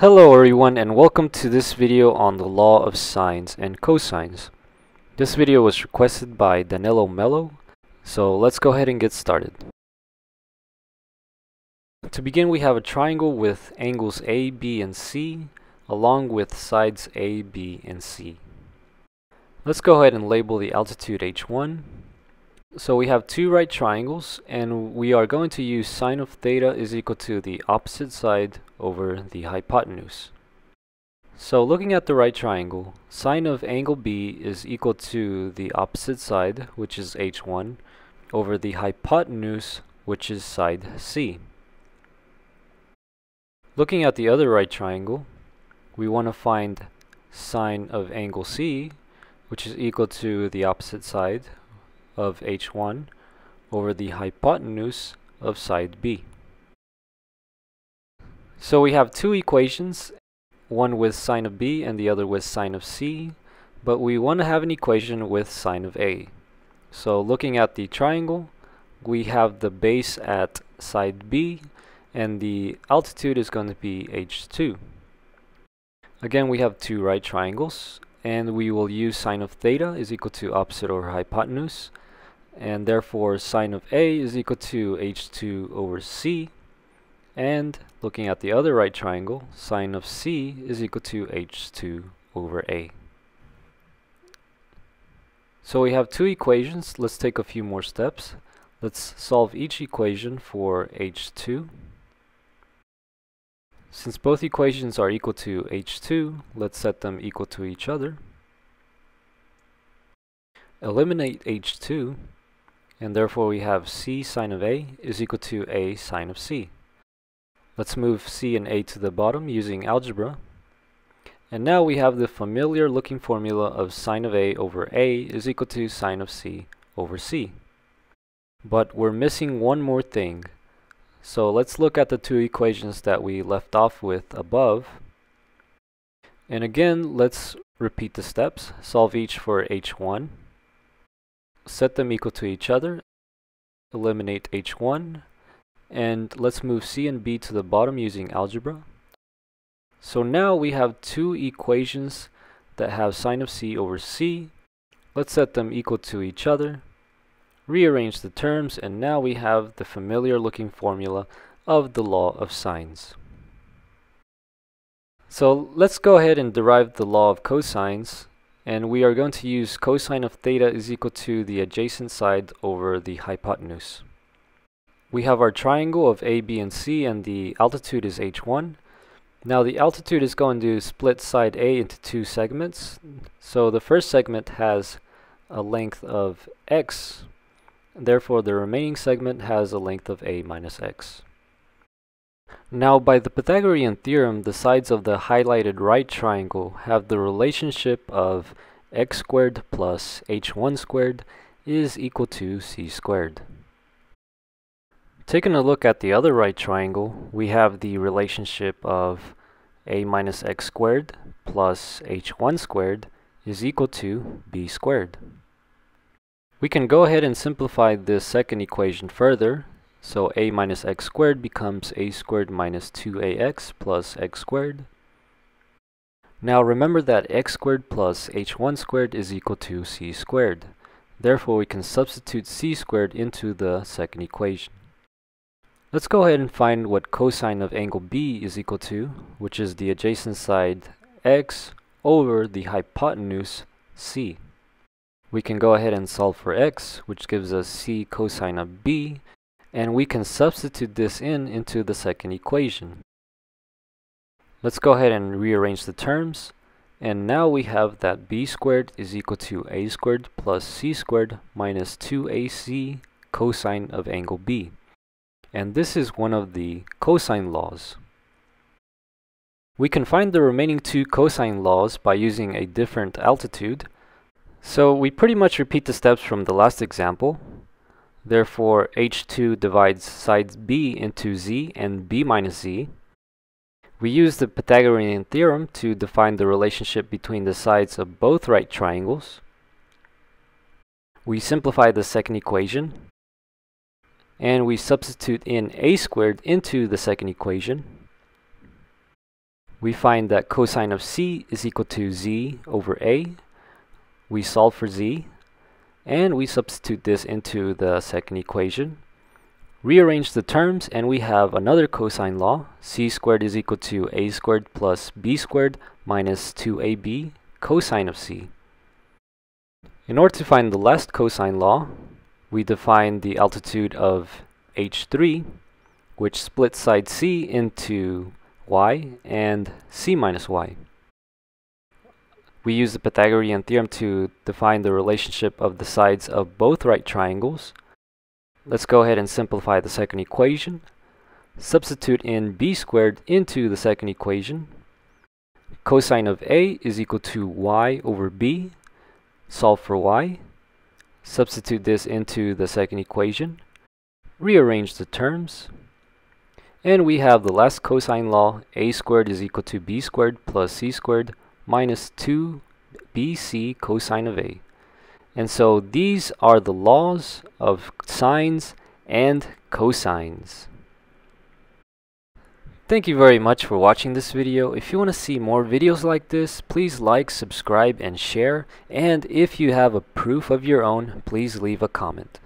Hello everyone and welcome to this video on the law of sines and cosines. This video was requested by Danilo Mello, so let's go ahead and get started. To begin we have a triangle with angles A, B, and C along with sides A, B, and C. Let's go ahead and label the altitude H1. So we have two right triangles and we are going to use sine of theta is equal to the opposite side over the hypotenuse. So looking at the right triangle, sine of angle B is equal to the opposite side, which is H1, over the hypotenuse, which is side C. Looking at the other right triangle, we want to find sine of angle C, which is equal to the opposite side of H1 over the hypotenuse of side B. So we have two equations, one with sine of B and the other with sine of C, but we want to have an equation with sine of A. So looking at the triangle, we have the base at side B and the altitude is going to be H2. Again, we have two right triangles, and we will use sine of theta is equal to opposite over hypotenuse, and therefore sine of A is equal to H2 over C, and looking at the other right triangle, sine of C is equal to H2 over A. So we have two equations. Let's take a few more steps. Let's solve each equation for H2. Since both equations are equal to h2, let's set them equal to each other. Eliminate h2, and therefore we have c sine of a is equal to a sine of c. Let's move c and a to the bottom using algebra. And now we have the familiar looking formula of sine of a over a is equal to sine of c over c. But we're missing one more thing. So let's look at the two equations that we left off with above. And again, let's repeat the steps. Solve each for h1. Set them equal to each other. Eliminate h1. And let's move c and b to the bottom using algebra. So now we have two equations that have sine of c over c. Let's set them equal to each other rearrange the terms, and now we have the familiar looking formula of the law of sines. So let's go ahead and derive the law of cosines, and we are going to use cosine of theta is equal to the adjacent side over the hypotenuse. We have our triangle of A, B, and C, and the altitude is h1. Now the altitude is going to split side A into two segments. So the first segment has a length of x Therefore, the remaining segment has a length of a minus x. Now, by the Pythagorean theorem, the sides of the highlighted right triangle have the relationship of x squared plus h1 squared is equal to c squared. Taking a look at the other right triangle, we have the relationship of a minus x squared plus h1 squared is equal to b squared. We can go ahead and simplify this second equation further. So a minus x squared becomes a squared minus 2ax plus x squared. Now remember that x squared plus h1 squared is equal to c squared. Therefore we can substitute c squared into the second equation. Let's go ahead and find what cosine of angle B is equal to, which is the adjacent side x over the hypotenuse c. We can go ahead and solve for x, which gives us c cosine of b, and we can substitute this in into the second equation. Let's go ahead and rearrange the terms, and now we have that b squared is equal to a squared plus c squared minus 2ac cosine of angle b. And this is one of the cosine laws. We can find the remaining two cosine laws by using a different altitude, so we pretty much repeat the steps from the last example. Therefore, H2 divides sides B into Z and B minus Z. We use the Pythagorean theorem to define the relationship between the sides of both right triangles. We simplify the second equation and we substitute in a squared into the second equation. We find that cosine of c is equal to z over a. We solve for z and we substitute this into the second equation. Rearrange the terms and we have another cosine law. c squared is equal to a squared plus b squared minus 2ab cosine of c. In order to find the last cosine law, we define the altitude of h3, which splits side c into y and c minus y. We use the Pythagorean theorem to define the relationship of the sides of both right triangles. Let's go ahead and simplify the second equation. Substitute in b squared into the second equation. Cosine of a is equal to y over b. Solve for y. Substitute this into the second equation. Rearrange the terms. And we have the last cosine law, a squared is equal to b squared plus c squared minus 2bc cosine of a. And so these are the laws of sines and cosines. Thank you very much for watching this video. If you want to see more videos like this, please like, subscribe, and share. And if you have a proof of your own, please leave a comment.